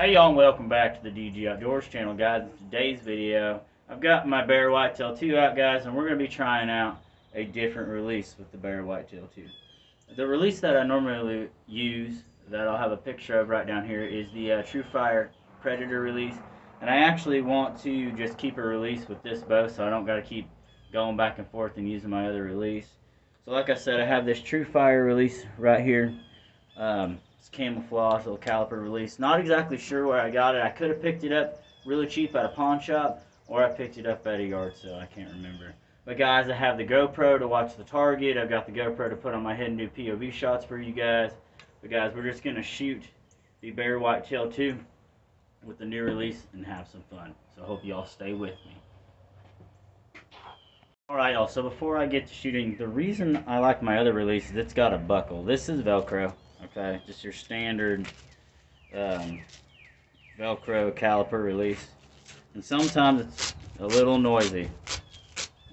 Hey y'all and welcome back to the DG Outdoors channel guys. In today's video, I've got my Bear Whitetail 2 out guys and we're going to be trying out a different release with the Bear Whitetail 2. The release that I normally use, that I'll have a picture of right down here, is the uh, TruFire Predator release. And I actually want to just keep a release with this bow so I don't got to keep going back and forth and using my other release. So like I said, I have this TruFire release right here. Um, it's camouflage, little caliper release. Not exactly sure where I got it. I could have picked it up really cheap at a pawn shop, or I picked it up at a yard sale. I can't remember. But guys, I have the GoPro to watch the target. I've got the GoPro to put on my head and do POV shots for you guys. But guys, we're just gonna shoot the Bear Whitetail 2 with the new release and have some fun. So I hope y'all stay with me. Alright y'all, so before I get to shooting, the reason I like my other release is it's got a buckle. This is Velcro, okay? Just your standard um, Velcro caliper release. And sometimes it's a little noisy,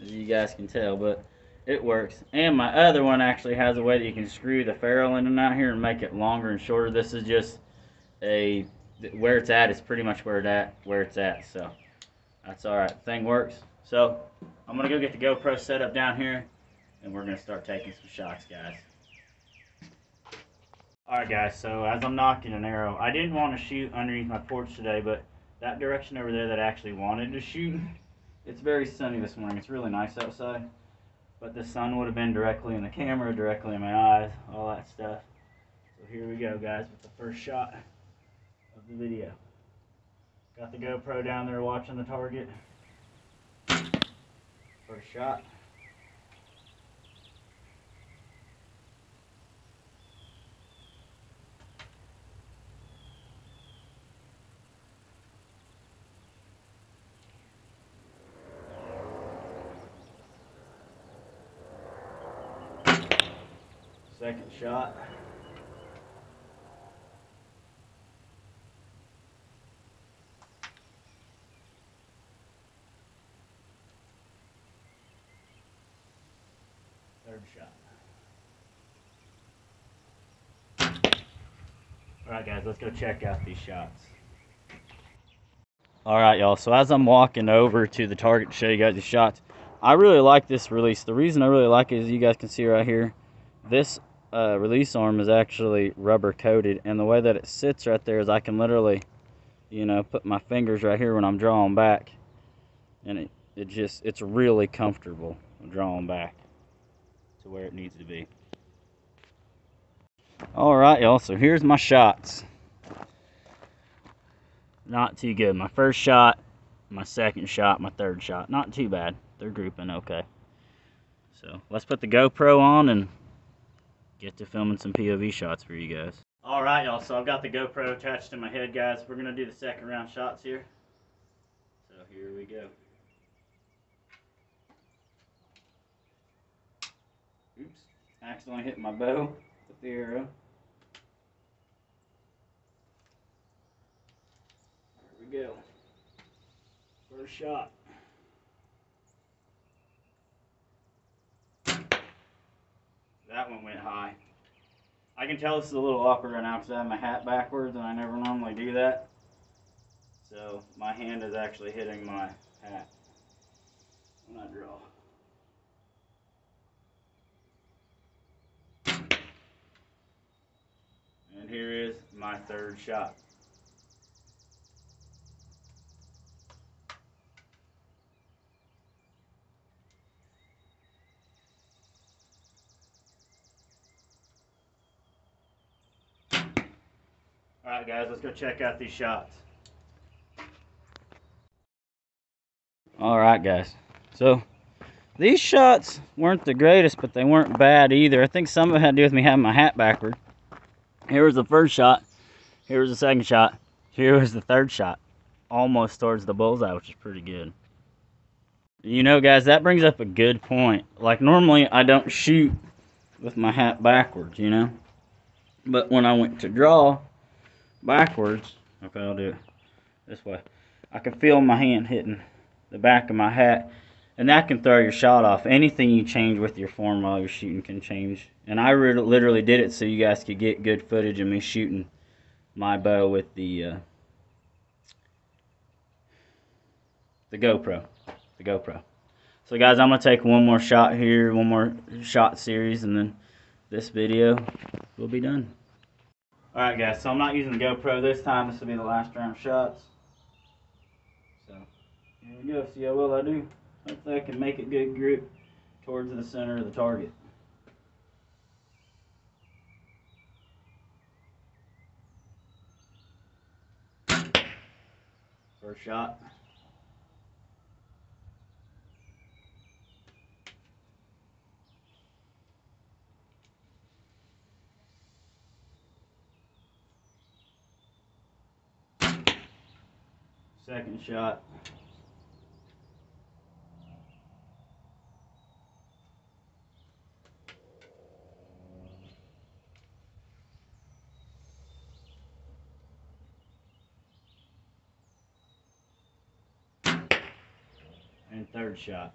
as you guys can tell, but it works. And my other one actually has a way that you can screw the ferrule in and out here and make it longer and shorter. This is just a, where it's at is pretty much where it at, where it's at, so that's alright. Thing works. So, I'm going to go get the GoPro set up down here, and we're going to start taking some shots, guys. Alright guys, so as I'm nocking an arrow, I didn't want to shoot underneath my porch today, but that direction over there that I actually wanted to shoot, it's very sunny this morning. It's really nice outside, but the sun would have been directly in the camera, directly in my eyes, all that stuff. So here we go, guys, with the first shot of the video. Got the GoPro down there watching the target. First shot. Second shot. Third shot. Alright guys, let's go check out these shots. Alright y'all, so as I'm walking over to the target to show you guys the shots, I really like this release. The reason I really like it is you guys can see right here, this uh, release arm is actually rubber coated and the way that it sits right there is I can literally, you know, put my fingers right here when I'm drawing back and it, it just, it's really comfortable drawing back to where it needs to be. All right, y'all, so here's my shots. Not too good. My first shot, my second shot, my third shot. Not too bad. They're grouping okay. So let's put the GoPro on and get to filming some POV shots for you guys. All right, y'all, so I've got the GoPro attached to my head, guys. We're gonna do the second round shots here. So here we go. Oops, accidentally hit my bow with the arrow. There we go. First shot. That one went high. I can tell this is a little awkward right now because I have my hat backwards and I never normally do that. So my hand is actually hitting my hat when I draw. And here is my third shot. Alright guys, let's go check out these shots. Alright guys, so these shots weren't the greatest, but they weren't bad either. I think some of it had to do with me having my hat backward. Here was the first shot. Here was the second shot. Here was the third shot. Almost towards the bullseye, which is pretty good. You know, guys, that brings up a good point. Like, normally I don't shoot with my hat backwards, you know? But when I went to draw backwards. Okay, I'll do it this way, I can feel my hand hitting the back of my hat, and that can throw your shot off. Anything you change with your form while you're shooting can change. And I literally did it so you guys could get good footage of me shooting my bow with the uh, the GoPro, the GoPro. So guys, I'm gonna take one more shot here, one more shot series, and then this video will be done. Alright guys, so I'm not using the GoPro this time. This will be the last round of shots. So, here we go. See how well I do. Hopefully I can make a good grip towards the center of the target. First shot. Second shot. And third shot.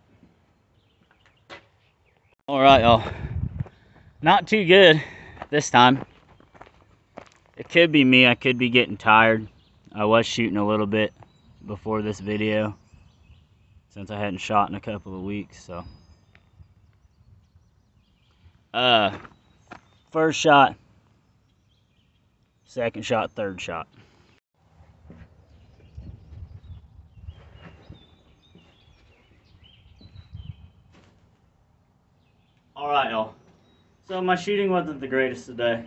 All right, y'all. Not too good this time. It could be me. I could be getting tired. I was shooting a little bit before this video since I hadn't shot in a couple of weeks, so. Uh, first shot, second shot, third shot. Alright, y'all. So my shooting wasn't the greatest today,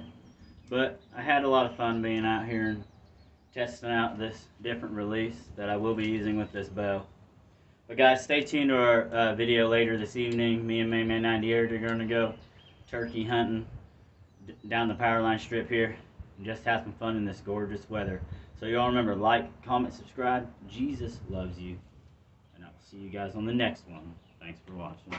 but I had a lot of fun being out here and testing out this different release that I will be using with this bow. But guys, stay tuned to our uh, video later this evening. Me and Mayman 98 are going to go turkey hunting down the power line strip here and just have some fun in this gorgeous weather. So y'all remember, like, comment, subscribe. Jesus loves you. And I'll see you guys on the next one. Thanks for watching.